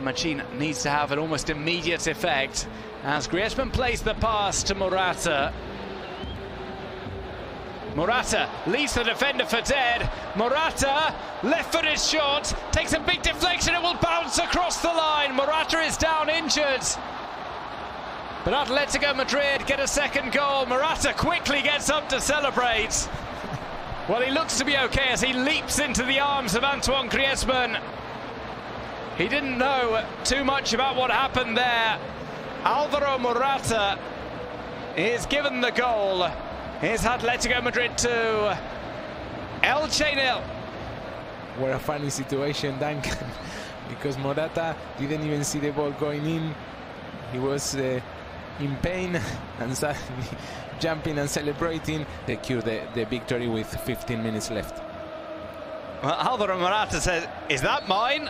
Machín needs to have an almost immediate effect as Griezmann plays the pass to Morata. Morata leaves the defender for dead. Morata, left-footed shot, takes a big deflection, it will bounce across the line. Morata is down injured. But Atletico Madrid get a second goal. Morata quickly gets up to celebrate. Well, he looks to be okay as he leaps into the arms of Antoine Griezmann. He didn't know too much about what happened there. Alvaro Morata is given the goal. Here's Atletico Madrid two Elche nil. What a funny situation, Duncan, because Morata didn't even see the ball going in. He was uh, in pain and suddenly jumping and celebrating. They secured the, the victory with 15 minutes left. Well, Alvaro Morata says, is that mine?